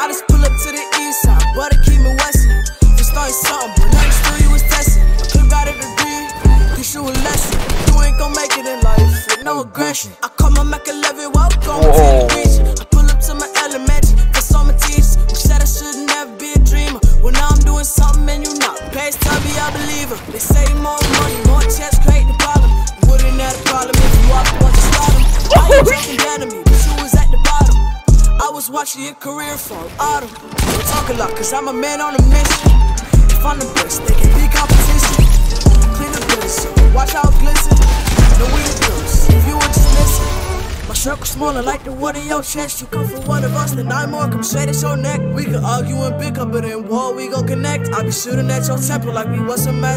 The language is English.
I just pull up to the east side, but it keep me westin'. Just started something, but nothing still you was testing. I could've got a degree, teach you a lesson. You ain't gon' make it in life with no aggression. I call my Mac 11, welcome to the beach. I pull up to my elementary, cause all my teachers who said I should never be a dreamer. Well, now I'm doing something and you not. Past tell me I believe her. They say more money, more checks Watching your career fall autumn. Don't talk a lot, cause I'm a man on a mission. If I'm the best, they can be competition. Clean the bills, so watch it glisten. No we the girls, if you would just listen. My circle smaller like the wood in your chest. You come from one of us, then nine more come straight at your neck. We can argue and bicker, but in war we gon' connect. I be shooting at your temple like we was some master.